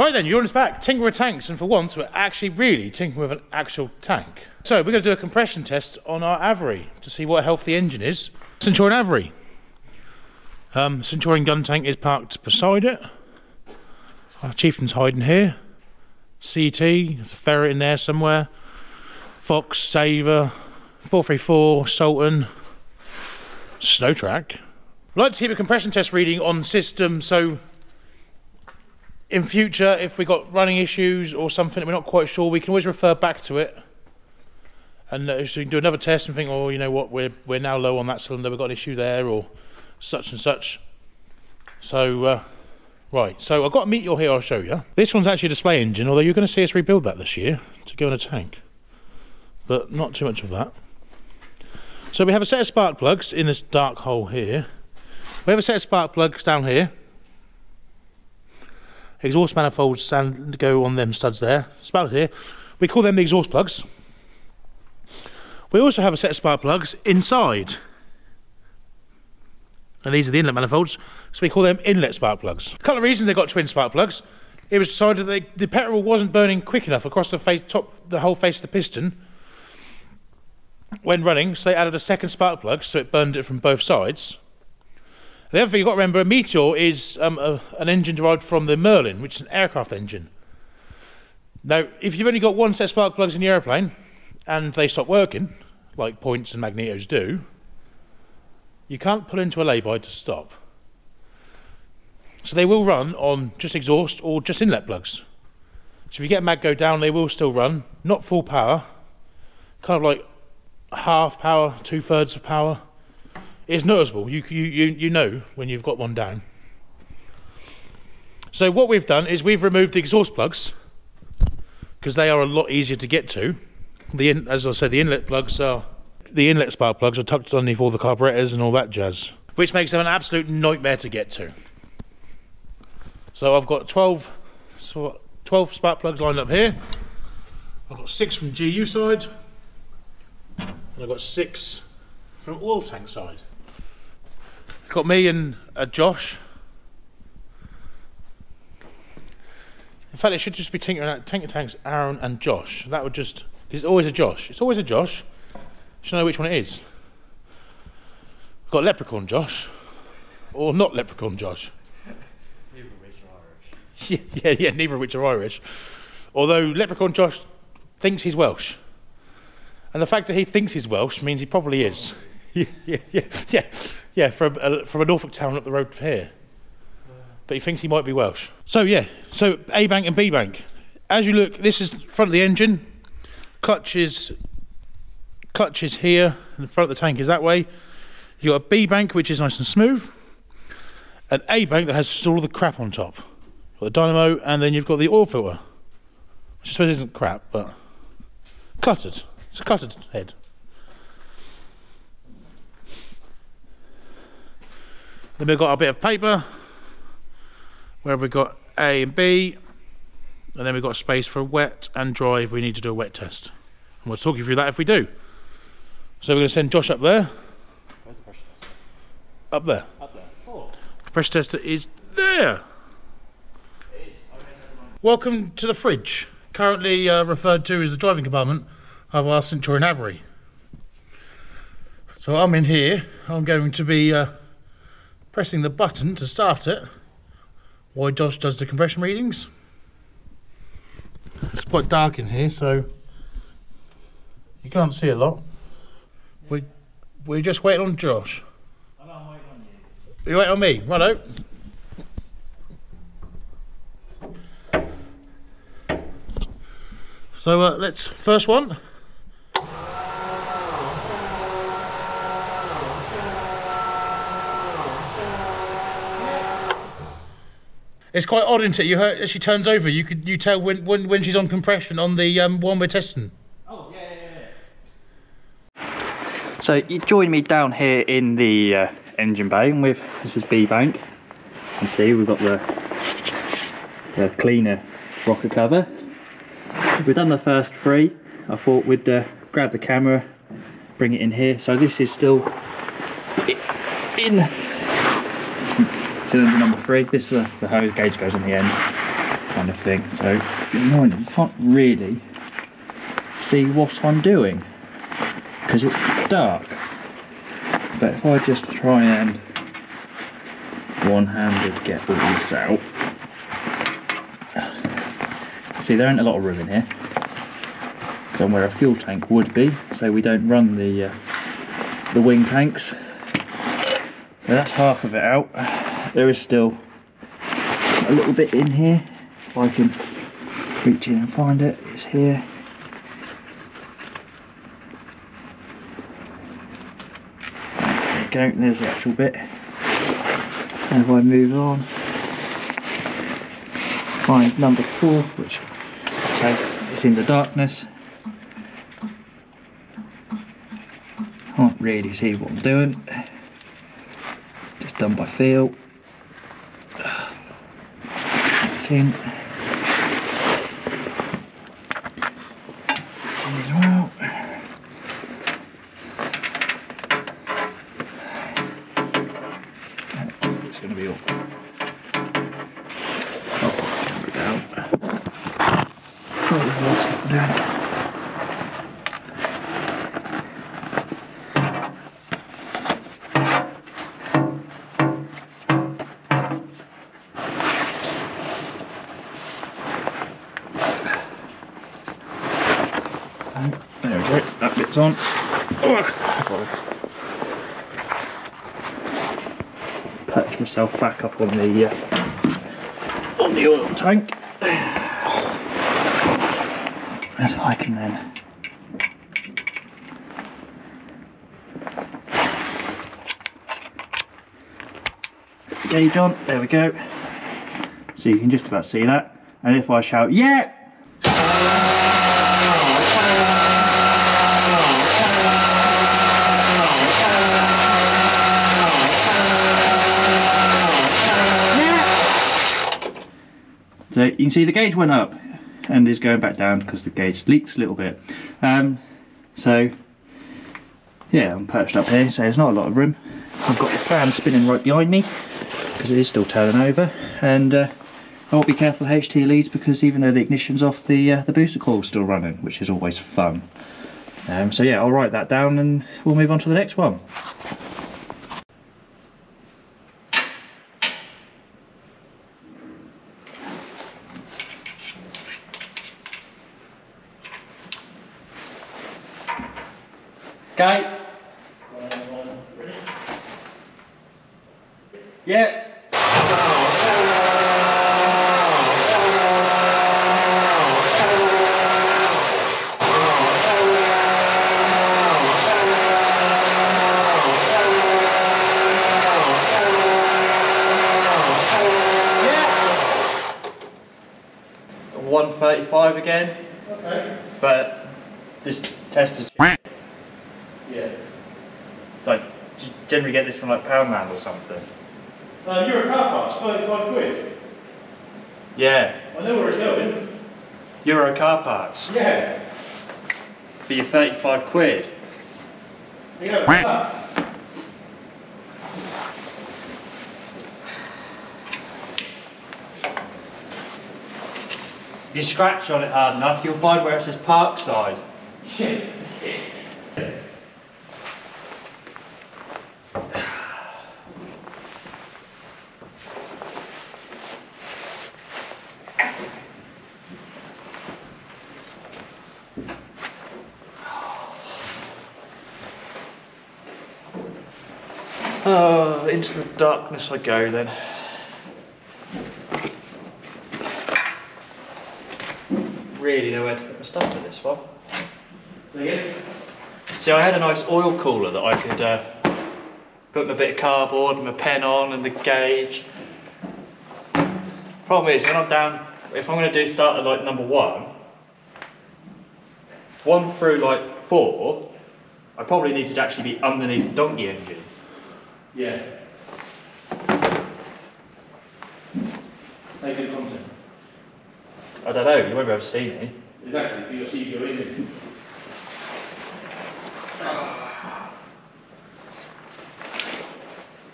Right then, you're on us back, tinker with tanks, and for once we're actually really tinkering with an actual tank. So we're going to do a compression test on our ARV to see what health the engine is. Centurion ARV. Um, Centurion gun tank is parked beside it. Our chieftain's hiding here. CT, there's a ferret in there somewhere. Fox, Saver, 434, Sultan, Snow Trac. I'd like to keep a compression test reading on system so in future if we've got running issues or something that we're not quite sure we can always refer back to it. And uh, so we can do another test and think oh you know what? We're we're now low on that cylinder. We've got an issue there or such and such. So uh, right. So I've got a meteor here I'll show you. This one's actually a display engine although you're going to see us rebuild that this year to go in a tank. But not too much of that. So we have a set of spark plugs in this dark hole here. We have a set of spark plugs down here. Exhaust manifolds stand, go on them studs there. Spark here. We call them the exhaust plugs. We also have a set of spark plugs inside. And these are the inlet manifolds, so we call them inlet spark plugs. A couple of reasons they got twin spark plugs. It was decided that they, the petrol wasn't burning quick enough across the face, top, the whole face of the piston when running, so they added a second spark plug so it burned it from both sides. The other thing you've got to remember, a Meteor is um, a, an engine derived from the Merlin, which is an aircraft engine. Now, if you've only got one set of spark plugs in the airplane, and they stop working, like points and magnetos do, you can't pull into a lay-by to stop. So they will run on just exhaust or just inlet plugs. So if you get a mag go down, they will still run, not full power, kind of like half power, two thirds of power it's noticeable. You, you, you, you know when you've got one down. So what we've done is we've removed the exhaust plugs because they are a lot easier to get to. The in, as I said, the inlet plugs are the inlet spark plugs are tucked underneath all the carburetors and all that jazz, which makes them an absolute nightmare to get to. So I've got 12, 12 spark plugs lined up here. I've got six from GU side, and I've got six from oil tank side. Got me and uh, Josh. In fact, it should just be Tinker, Tinker Tanks, Aaron and Josh. That would just, it's always a Josh. It's always a Josh. You should know which one it is. We've got Leprechaun Josh, or not Leprechaun Josh. neither of which are Irish. yeah, yeah, neither of which are Irish. Although Leprechaun Josh thinks he's Welsh. And the fact that he thinks he's Welsh means he probably is. yeah, yeah, yeah, yeah. Yeah, from a, from a Norfolk town up the road here. But he thinks he might be Welsh. So yeah, so A bank and B bank. As you look, this is front of the engine. Clutch is clutch is here, and the front of the tank is that way. You got a B bank which is nice and smooth. An A bank that has all the crap on top. Got the dynamo, and then you've got the oil filter. Which I suppose isn't crap, but cluttered. It's a cluttered head. Then we've got a bit of paper where we've got A and B, and then we've got space for wet and dry if we need to do a wet test. And we'll talk you through that if we do. So we're going to send Josh up there. Where's the pressure tester? Up there. Up there. Oh. The pressure tester is there. Welcome to the fridge, currently uh, referred to as the driving compartment of our Centurion ARV. So I'm in here. I'm going to be uh, pressing the button to start it while Josh does the compression readings. It's quite dark in here, so you can't see a lot. We we're just waiting on Josh. I'm waiting on you. You wait on me, righto. So uh, let's first one. It's quite odd, isn't it? You heard as she turns over, you could you tell when when, when she's on compression on the um, one we're testing. Oh, yeah, yeah, yeah. So you join me down here in the uh, engine bay and with this is B bank. You can see we've got the the cleaner rocker cover. We've done the first three. I thought we'd uh, grab the camera, bring it in here. So this is still in cylinder number three. This uh, the hose gauge goes on the end. kind of thing. So annoying, you can't really see what I'm doing because it's dark. But if I just try and one-handed get all this out, see there ain't a lot of room in here. I'm where a fuel tank would be, so we don't run the uh, the wing tanks. So that's half of it out. There is still a little bit in here. If I can reach in and find it, it's here. There go, there's the actual bit. And if I move on, find number four, which so it's in the darkness. Can't really see what I'm doing. Just done by feel. 13 There we go, that bit's on. Patch myself back up on the uh, on the oil tank. As I can then gauge on, there we go. So you can just about see that. And if I shout, yeah! So you can see the gauge went up and is going back down because the gauge leaks a little bit. Um, so yeah, I'm perched up here, so there's not a lot of room. I've got the fan spinning right behind me because it is still turning over, and uh, I will be careful HT leads because even though the ignition's off, the uh, the booster coil's still running, which is always fun. Um, so yeah, I'll write that down and we'll move on to the next one. Okay. Yeah. One thirty-five again, Okay. but this test is Yeah. like generally get this from like Poundland or something. Uh, Euro car parts, 35 quid. Yeah, I know where it's going. Euro car parts Yeah. for your thirty-five quid. You go. If you scratch on it hard enough, you'll find where it says Parkside. Oh, into the darkness I go then. Really know where to put my stuff for this one. See, I had a nice oil cooler that I could uh, put my bit of cardboard and my pen on and the gauge. Problem is, when I'm down, if I'm going to do start at like number one, one through like four, I probably need to actually be underneath the donkey engine. Yeah. Make good content. I don't know, you won't be able to see me. Exactly, but you'll see your image.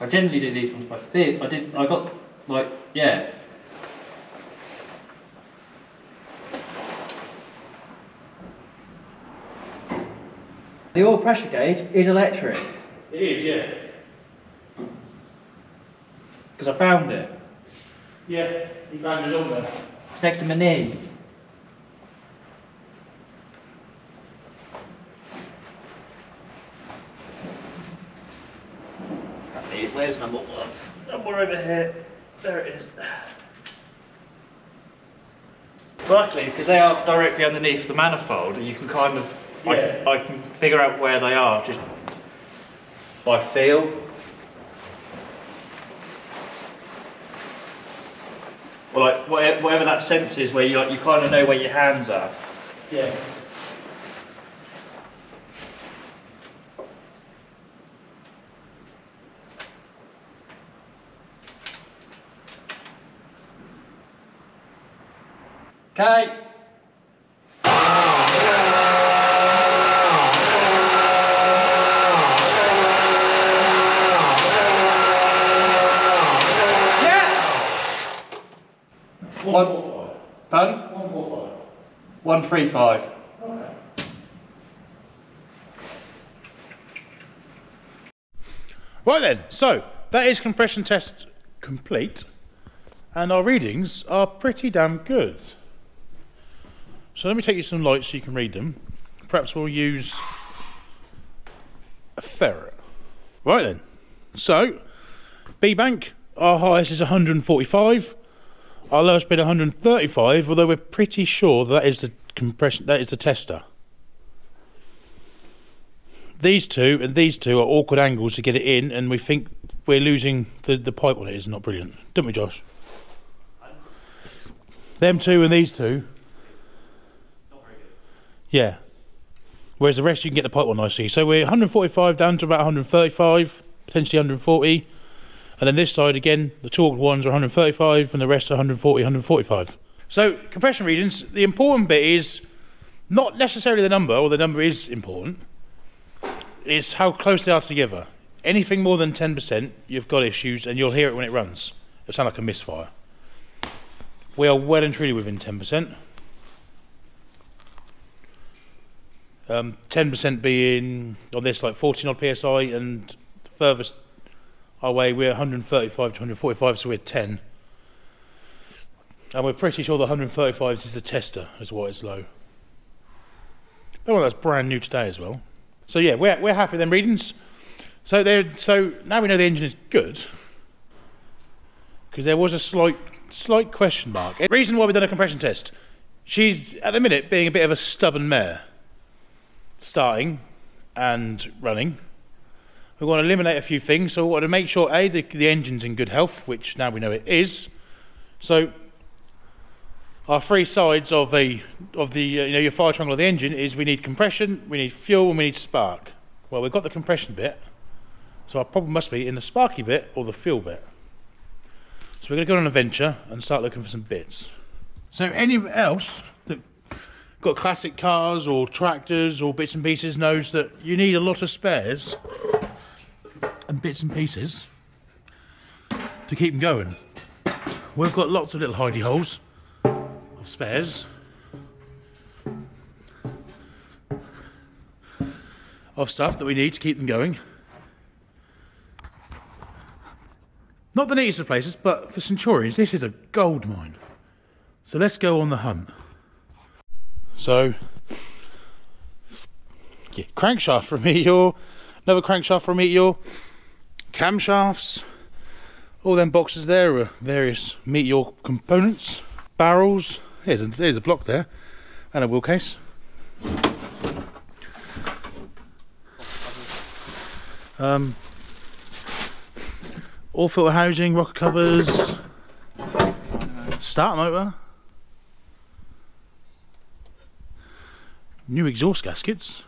I generally do these ones by feel. I did. I got like yeah. The oil pressure gauge is electric. It is, yeah because I found it. Yeah, he found it on there. It's next to my knee. Where's number one? Number over here. There it is. Luckily, because they are directly underneath the manifold, and you can kind of, Yeah. I, I can figure out where they are just by feel. Or like whatever, whatever that sense is, where you like, you kind of know where your hands are. Yeah. Okay. 135. Right then, so that is compression test complete and our readings are pretty damn good. So let me take you some lights so you can read them. Perhaps we'll use a ferret. Right then, so B-Bank, our highest is 145 our lowest bid 135, although we're pretty sure that is the compression, that is the tester. These two and these two are awkward angles to get it in, and we think we're losing the, the pipe on it is not brilliant, don't we, Josh? Them two and these two. Yeah. Whereas the rest you can get the pipe on nicely. So we're 145 down to about 135, potentially 140. And then this side again, the chalked ones are 135 and the rest are 140, 145. So compression readings, the important bit is not necessarily the number, or the number is important, it's how close they are together. Anything more than 10%, you've got issues and you'll hear it when it runs. It'll sound like a misfire. We are well and truly within 10%. Um, 10% being on this like 14 odd psi, and the furthest away we're 135 to 145, so we're 10. And we're pretty sure the 135 is the tester, is what is low. But well, that's brand new today as well. So yeah, we're we're happy with them readings. So there, so now we know the engine is good because there was a slight slight question mark. Reason why we've done a compression test. She's at the minute being a bit of a stubborn mare, starting and running. We want to eliminate a few things, so we want to make sure a the, the engine's in good health, which now we know it is. So our three sides of the of the uh, you know your fire triangle of the engine is we need compression, we need fuel, and we need spark. Well, we've got the compression bit, so our problem must be in the sparky bit or the fuel bit. So we're going to go on an adventure and start looking for some bits. So anyone else that got classic cars or tractors or bits and pieces knows that you need a lot of spares and bits and pieces to keep them going. We've got lots of little hidey holes of spares of stuff that we need to keep them going. Not the neatest of places, but for Centurions, this is a gold mine. So let's go on the hunt. So, yeah, crankshaft from Meteor, another crankshaft from Meteor, camshafts, all them boxes there are various Meteor components, barrels, there's a, there's a block there, and a wheel case. Um, all filter housing, rocker covers, start motor, new exhaust gaskets.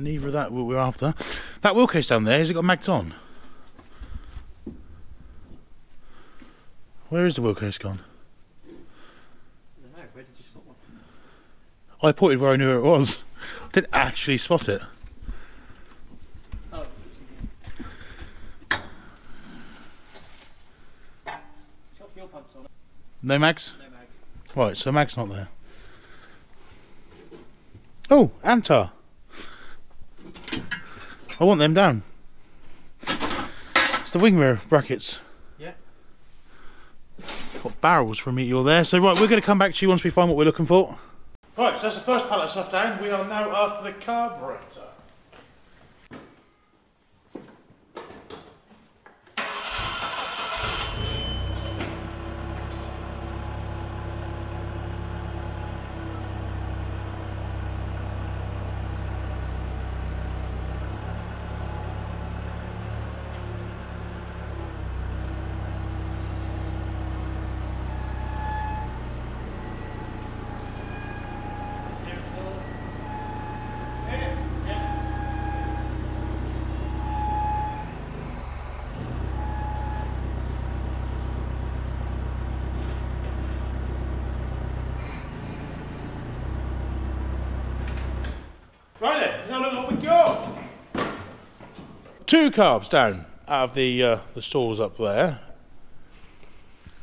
Neither of that what we're after. That wheel case down there, has it got magged on? Where is the wheel case gone? where did you spot one? I pointed where I knew it was. I Didn't actually spot it. Oh, it's got fuel pumps on it. No mags? No mags. Right, so mag's not there. Oh, Antar. I want them down. It's the wing mirror brackets. Yeah. Got barrels for a meteor there. So right, we're going to come back to you once we find what we're looking for. Right, so that's the first pallet of stuff down. We are now after the carburetor. Right then, let's have a look what we got. Two carbs down out of the uh, the stalls up there.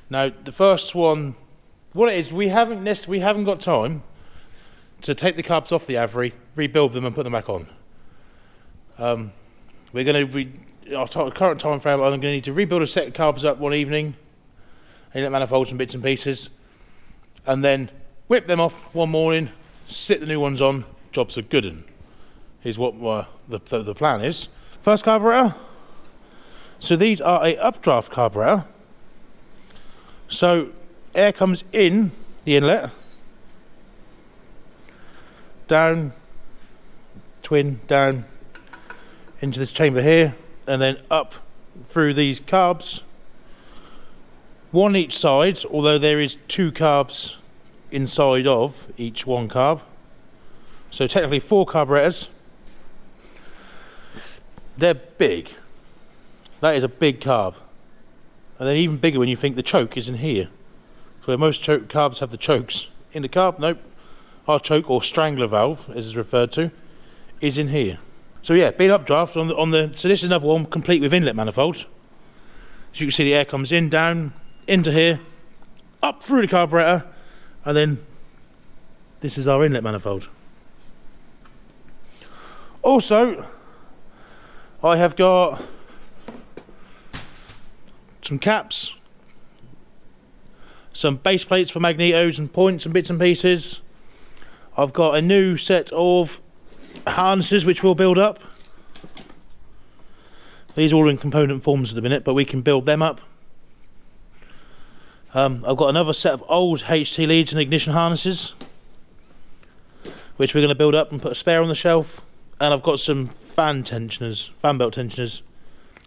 Now the first one, what it is, we haven't nec- we haven't got time to take the carbs off the ARV, rebuild them, and put them back on. Um, we're going to be our current time frame. I'm going to need to rebuild a set of carbs up one evening, inlet manifolds and bits and pieces, and then whip them off one morning, sit the new ones on. Jobs are good un. Is what uh, the, the the plan is. First carburetor. So these are a updraft carburetor. So air comes in the inlet, down, twin down into this chamber here, and then up through these carbs. One each side, although there is two carbs inside of each one carb. So technically four carburetors. They're big. That is a big carb. And then even bigger when you think the choke is in here. So where most choke carbs have the chokes in the carb, nope. Our choke or strangler valve, as it's referred to, is in here. So yeah, being updraft on the on the so this is another one complete with inlet manifolds. As you can see the air comes in, down, into here, up through the carburetor, and then this is our inlet manifold. Also, I have got some caps, some base plates for magnetos and points and bits and pieces. I've got a new set of harnesses which we'll build up. These are all in component forms at the minute, but we can build them up. Um, I've got another set of old HT leads and ignition harnesses, which we're going to build up and put a spare on the shelf. And I've got some fan tensioners, fan belt tensioners.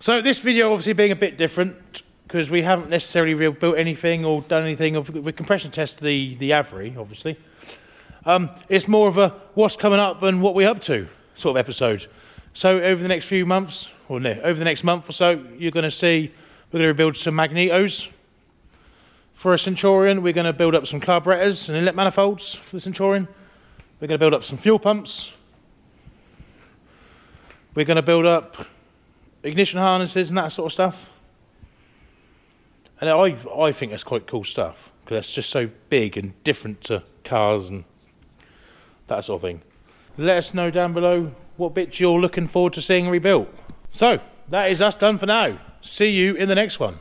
So this video obviously being a bit different because we haven't necessarily rebuilt anything or done anything. We compression test the the ARV, obviously. Um, it's more of a what's coming up and what we're up to sort of episode. So over the next few months, or no, over the next month or so, you're going to see we're going to build some magnetos for a Centurion. We're going to build up some carburetors and inlet manifolds for the Centurion. We're going to build up some fuel pumps. We're going to build up ignition harnesses and that sort of stuff. And I, I think that's quite cool stuff because that's just so big and different to cars and that sort of thing. Let us know down below what bits you're looking forward to seeing rebuilt. So, that is us done for now. See you in the next one.